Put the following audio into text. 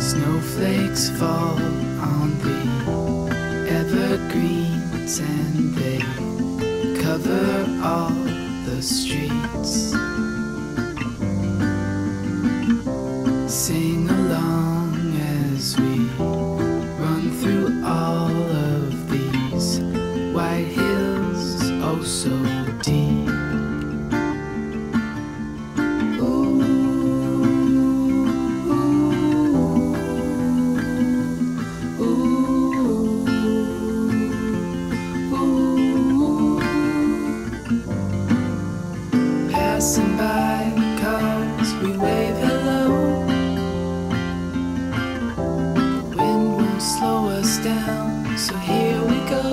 Snowflakes fall on the evergreens and they cover all the streets. Sing along as we run through all of these white hills, oh so deep. Passing by cars, we wave hello. The wind won't slow us down, so here we go.